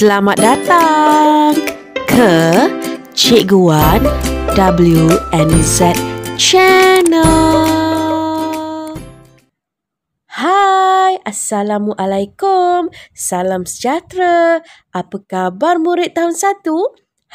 Selamat datang ke Cikgu Wan WNZ Channel. Hai, Assalamualaikum. Salam sejahtera. Apa khabar murid tahun 1?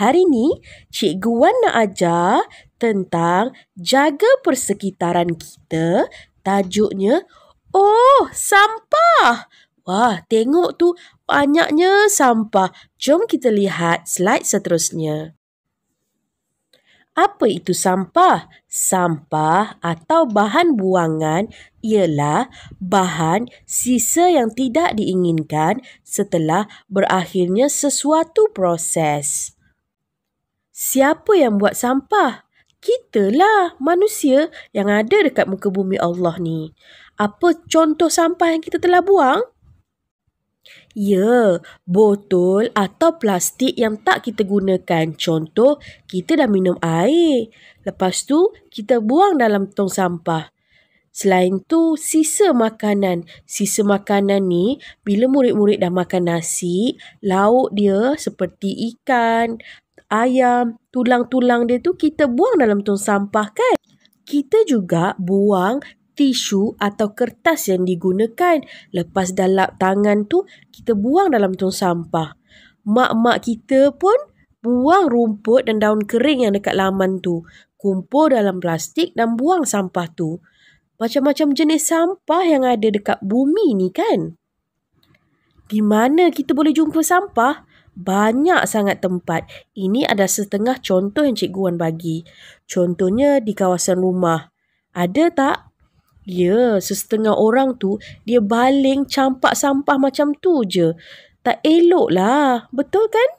Hari ini, Cikgu Wan nak ajar tentang jaga persekitaran kita. Tajuknya, Oh, sampah! Wah, tengok tu banyaknya sampah. Jom kita lihat slide seterusnya. Apa itu sampah? Sampah atau bahan buangan ialah bahan sisa yang tidak diinginkan setelah berakhirnya sesuatu proses. Siapa yang buat sampah? Kitalah manusia yang ada dekat muka bumi Allah ni. Apa contoh sampah yang kita telah buang? Ya, botol atau plastik yang tak kita gunakan. Contoh, kita dah minum air. Lepas tu, kita buang dalam tong sampah. Selain tu, sisa makanan. Sisa makanan ni, bila murid-murid dah makan nasi, lauk dia seperti ikan, ayam, tulang-tulang dia tu kita buang dalam tong sampah kan? Kita juga buang tisu atau kertas yang digunakan. Lepas dah lap tangan tu, kita buang dalam tong sampah. Mak-mak kita pun buang rumput dan daun kering yang dekat laman tu. Kumpul dalam plastik dan buang sampah tu. Macam-macam jenis sampah yang ada dekat bumi ni kan? Di mana kita boleh jumpa sampah? Banyak sangat tempat. Ini ada setengah contoh yang Cikgu Wan bagi. Contohnya di kawasan rumah. Ada tak Ya, sesetengah orang tu dia baling campak sampah macam tu je. Tak elok lah. Betul kan?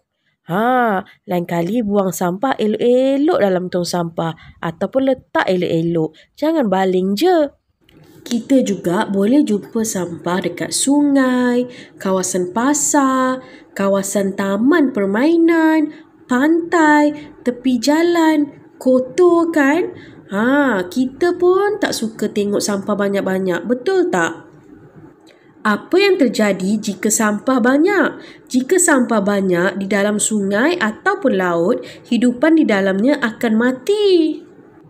Ha, lain kali buang sampah elok-elok dalam tong sampah ataupun letak elok-elok. Jangan baling je. Kita juga boleh jumpa sampah dekat sungai, kawasan pasar, kawasan taman permainan, pantai, tepi jalan. Kotor kan? Ha, kita pun tak suka tengok sampah banyak-banyak, betul tak? Apa yang terjadi jika sampah banyak? Jika sampah banyak di dalam sungai ataupun laut, hidupan di dalamnya akan mati.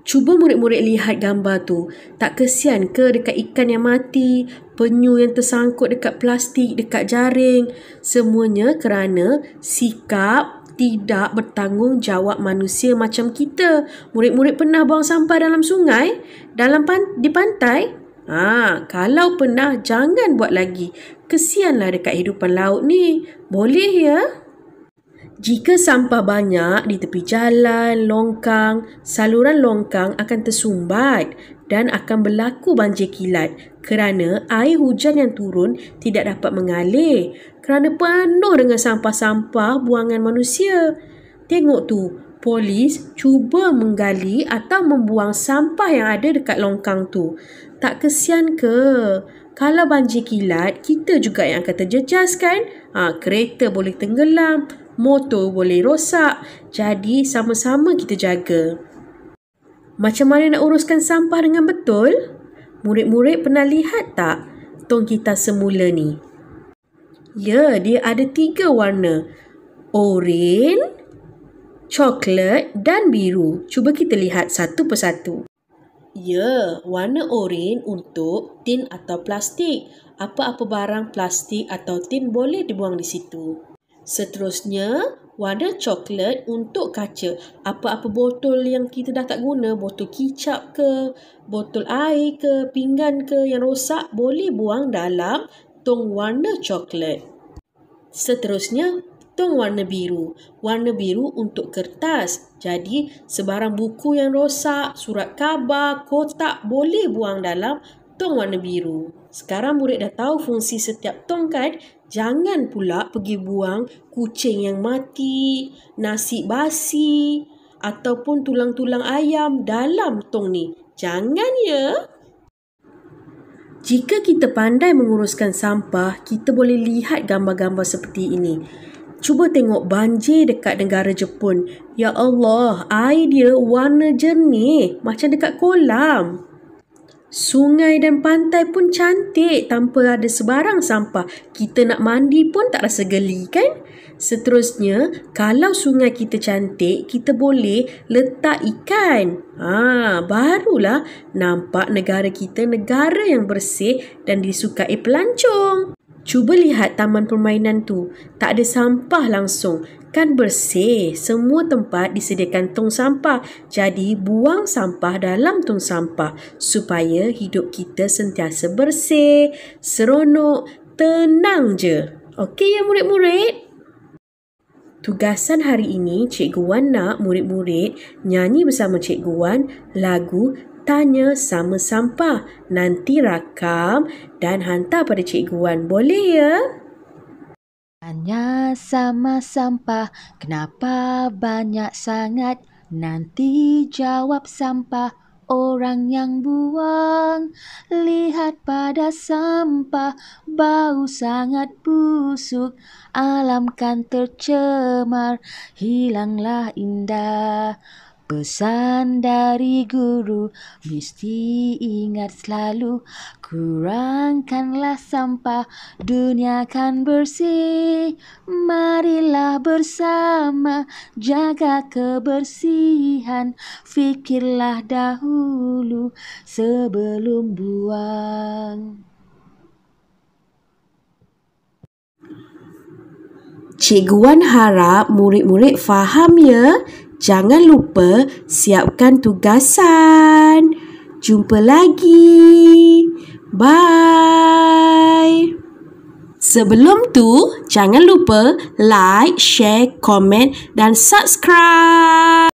Cuba murid-murid lihat gambar tu. Tak kesian ke dekat ikan yang mati, penyu yang tersangkut dekat plastik, dekat jaring? Semuanya kerana sikap tidak bertanggungjawab manusia macam kita. Murid-murid pernah buang sampah dalam sungai? Dalam pan- di pantai? Ha, kalau pernah, jangan buat lagi. Kesianlah dekat hidupan laut ni. Boleh ya? Jika sampah banyak di tepi jalan, longkang, saluran longkang akan tersumbat dan akan berlaku banjir kilat kerana air hujan yang turun tidak dapat mengalir kerana penuh dengan sampah-sampah buangan manusia. Tengok tu, polis cuba menggali atau membuang sampah yang ada dekat longkang tu. Tak kesian ke? Kalau banjir kilat, kita juga yang akan terjejas kan? Ha, kereta boleh tenggelam, motor boleh rosak. Jadi sama-sama kita jaga. Macam mana nak uruskan sampah dengan betul? Murid-murid pernah lihat tak tong kita semula ni? Ya, dia ada tiga warna. Oren, coklat dan biru. Cuba kita lihat satu persatu. Ya, warna oren untuk tin atau plastik. Apa-apa barang plastik atau tin boleh dibuang di situ. Seterusnya, warna coklat untuk kaca. Apa-apa botol yang kita dah tak guna, botol kicap ke, botol air ke, pinggan ke yang rosak, boleh buang dalam tong warna coklat. Seterusnya, tong warna biru. Warna biru untuk kertas. Jadi, sebarang buku yang rosak, surat khabar, kotak boleh buang dalam tong warna biru. Sekarang murid dah tahu fungsi setiap tong kan? Jangan pula pergi buang kucing yang mati, nasi basi ataupun tulang-tulang ayam dalam tong ni. Jangan ya. Jika kita pandai menguruskan sampah, kita boleh lihat gambar-gambar seperti ini. Cuba tengok banjir dekat negara Jepun. Ya Allah, air dia warna jernih macam dekat kolam. Sungai dan pantai pun cantik tanpa ada sebarang sampah. Kita nak mandi pun tak rasa geli kan? Seterusnya, kalau sungai kita cantik, kita boleh letak ikan. Ha, barulah nampak negara kita negara yang bersih dan disukai pelancong. Cuba lihat taman permainan tu. Tak ada sampah langsung. Kan bersih. Semua tempat disediakan tong sampah. Jadi buang sampah dalam tong sampah. Supaya hidup kita sentiasa bersih, seronok, tenang je. Okey ya murid-murid? Tugasan hari ini, Cikgu Wan nak murid-murid nyanyi bersama Cikgu Wan lagu tanya sama sampah. Nanti rakam dan hantar pada Cikgu Wan. Boleh ya? Tanya sama sampah, kenapa banyak sangat? Nanti jawab sampah orang yang buang. Lihat pada sampah, bau sangat busuk. Alam kan tercemar, hilanglah indah. Pesan dari guru. Mesti ingat selalu kurangkanlah sampah. Dunia kan bersih marilah bersama. Jaga kebersihan fikirlah dahulu sebelum buang. Cikgu Wan harap murid-murid faham ya Jangan lupa siapkan tugasan. Jumpa lagi. Bye. Sebelum tu, jangan lupa like, share, komen dan subscribe.